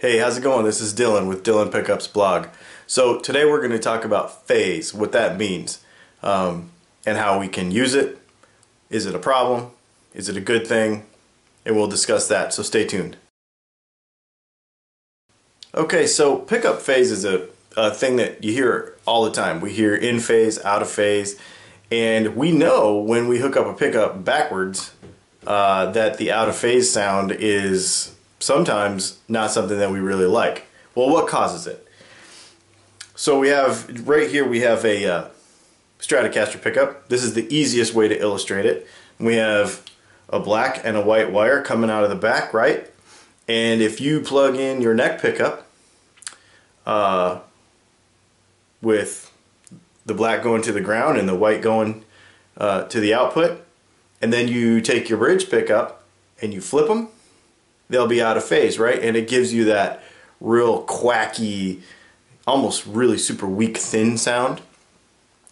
Hey, how's it going? This is Dylan with Dylan Pickups blog. So today we're going to talk about phase, what that means, um, and how we can use it. Is it a problem? Is it a good thing? And we'll discuss that, so stay tuned. Okay, so pickup phase is a, a thing that you hear all the time. We hear in phase, out of phase, and we know when we hook up a pickup backwards uh, that the out of phase sound is sometimes not something that we really like. Well, what causes it? So we have, right here we have a uh, Stratocaster pickup. This is the easiest way to illustrate it. We have a black and a white wire coming out of the back, right? And if you plug in your neck pickup uh, with the black going to the ground and the white going uh, to the output, and then you take your bridge pickup and you flip them, they'll be out of phase, right? And it gives you that real quacky, almost really super weak, thin sound.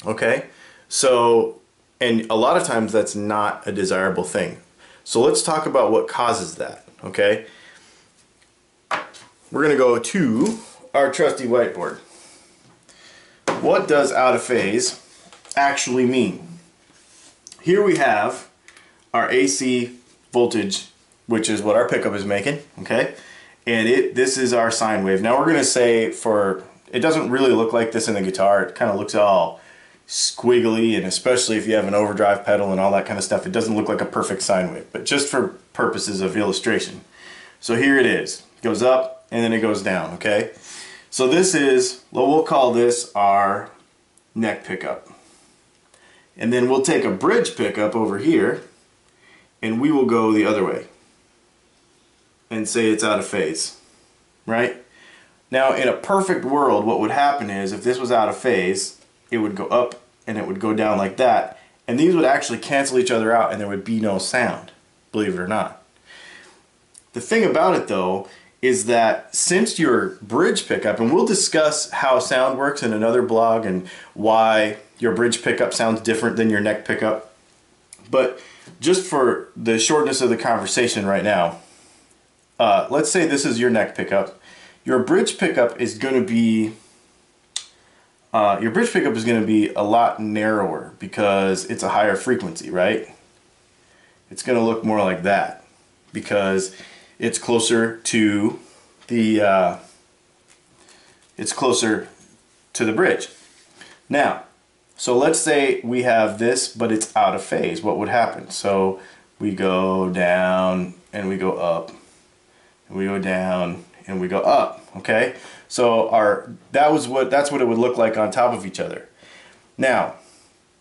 Okay? So, and a lot of times that's not a desirable thing. So let's talk about what causes that, okay? We're to go to our trusty whiteboard. What does out of phase actually mean? Here we have our AC voltage which is what our pickup is making, okay? And it this is our sine wave. Now we're gonna say for, it doesn't really look like this in the guitar, it kind of looks all squiggly and especially if you have an overdrive pedal and all that kind of stuff, it doesn't look like a perfect sine wave, but just for purposes of illustration. So here it is, it goes up and then it goes down, okay? So this is, well, we'll call this our neck pickup. And then we'll take a bridge pickup over here and we will go the other way and say it's out of phase, right? Now, in a perfect world, what would happen is if this was out of phase, it would go up and it would go down like that, and these would actually cancel each other out and there would be no sound, believe it or not. The thing about it though is that since your bridge pickup, and we'll discuss how sound works in another blog and why your bridge pickup sounds different than your neck pickup, but just for the shortness of the conversation right now, uh, let's say this is your neck pickup. Your bridge pickup is going to be uh, your bridge pickup is going to be a lot narrower because it's a higher frequency, right? It's going to look more like that because it's closer to the uh, it's closer to the bridge. Now, so let's say we have this, but it's out of phase. What would happen? So we go down and we go up we go down and we go up okay? So our that was what that's what it would look like on top of each other. Now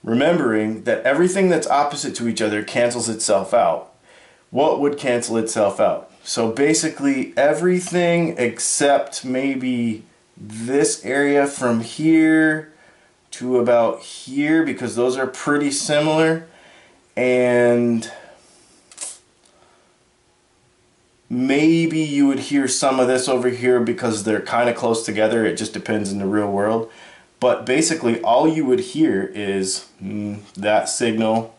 remembering that everything that's opposite to each other cancels itself out. What would cancel itself out? So basically everything except maybe this area from here to about here because those are pretty similar and Maybe you would hear some of this over here because they're kind of close together. It just depends in the real world. But basically all you would hear is mm, that signal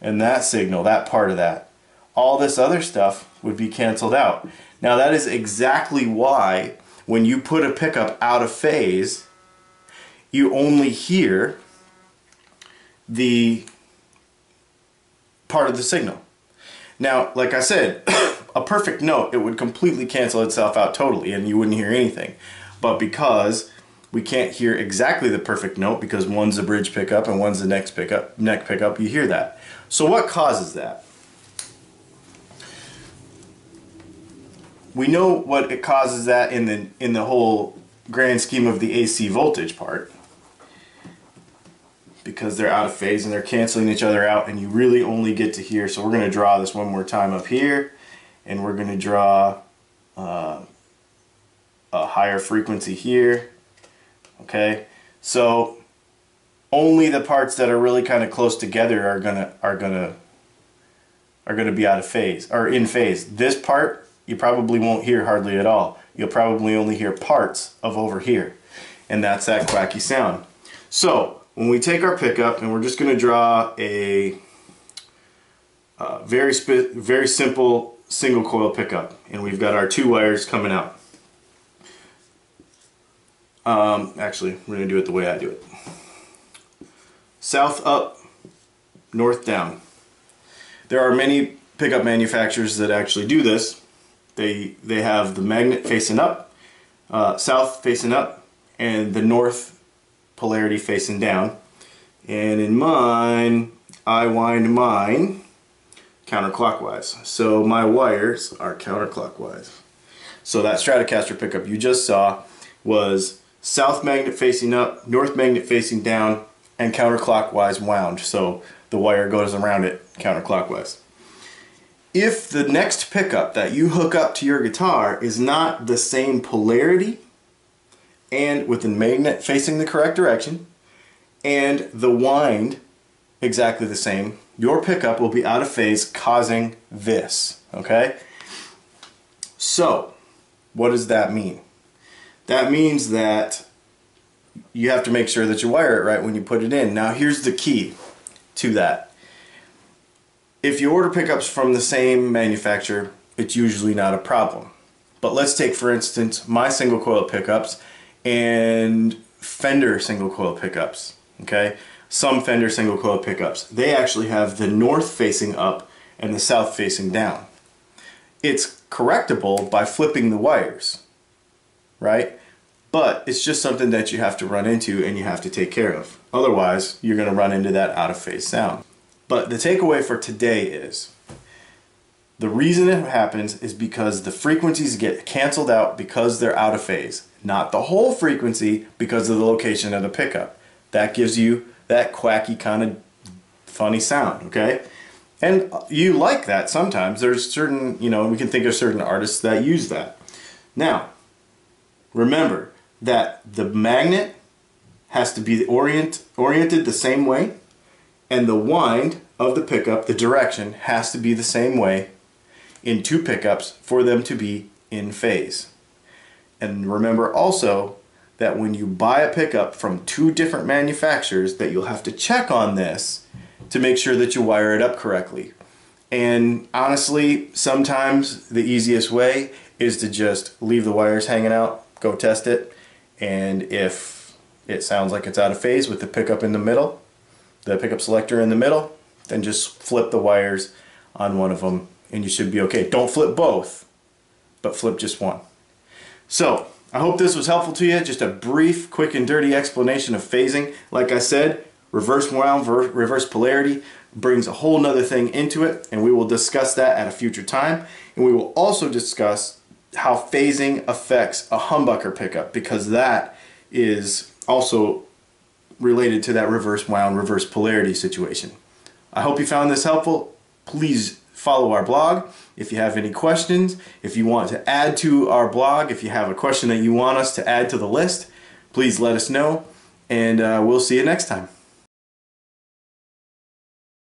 and that signal, that part of that. All this other stuff would be canceled out. Now that is exactly why when you put a pickup out of phase, you only hear the part of the signal. Now, like I said, a perfect note, it would completely cancel itself out totally and you wouldn't hear anything. But because we can't hear exactly the perfect note because one's the bridge pickup and one's the next pickup, neck pickup, you hear that. So what causes that? We know what it causes that in the in the whole grand scheme of the AC voltage part because they're out of phase and they're canceling each other out and you really only get to hear so we're going to draw this one more time up here and we're going to draw uh, a higher frequency here okay? So only the parts that are really kind of close together are gonna are gonna are gonna be out of phase or in phase. This part you probably won't hear hardly at all. You'll probably only hear parts of over here and that's that quacky sound. So when we take our pickup and we're just going to draw a uh, very very simple single coil pickup and we've got our two wires coming out Um, actually, we're going to do it the way I do it. South up, north down. There are many pickup manufacturers that actually do this. They, they have the magnet facing up, uh, south facing up, and the north polarity facing down. And in mine, I wind mine counterclockwise. So my wires are counterclockwise. So that Stratocaster pickup you just saw was south magnet facing up, north magnet facing down, and counterclockwise wound. So the wire goes around it counterclockwise. If the next pickup that you hook up to your guitar is not the same polarity and with the magnet facing the correct direction and the wind exactly the same, your pickup will be out of phase causing this, okay? So, what does that mean? That means that you have to make sure that you wire it right when you put it in. Now here's the key to that. If you order pickups from the same manufacturer, it's usually not a problem. But let's take for instance my single coil pickups and Fender single coil pickups, okay? Some Fender single coil pickups. They actually have the north facing up and the south facing down. It's correctable by flipping the wires, right? But it's just something that you have to run into and you have to take care of. Otherwise, you're going to run into that out of phase sound. But the takeaway for today is the reason it happens is because the frequencies get canceled out because they're out of phase. Not the whole frequency because of the location of the pickup. That gives you that quacky kind of funny sound, okay? And you like that sometimes. There's certain, you know, we can think of certain artists that use that. Now, remember that the magnet has to be orient, oriented the same way and the wind of the pickup, the direction, has to be the same way in two pickups for them to be in phase. And remember also that when you buy a pickup from two different manufacturers that you'll have to check on this to make sure that you wire it up correctly. And honestly, sometimes the easiest way is to just leave the wires hanging out, go test it, and if it sounds like it's out of phase with the pickup in the middle, the pickup selector in the middle, then just flip the wires on one of them and you should be okay. Don't flip both, but flip just one. So, I hope this was helpful to you. Just a brief, quick and dirty explanation of phasing. Like I said, reverse wound, reverse polarity brings a whole nother thing into it, and we will discuss that at a future time. And we will also discuss how phasing affects a humbucker pickup, because that is also related to that reverse wound, reverse polarity situation. I hope you found this helpful. Please follow our blog. If you have any questions, if you want to add to our blog, if you have a question that you want us to add to the list, please let us know, and uh, we'll see you next time.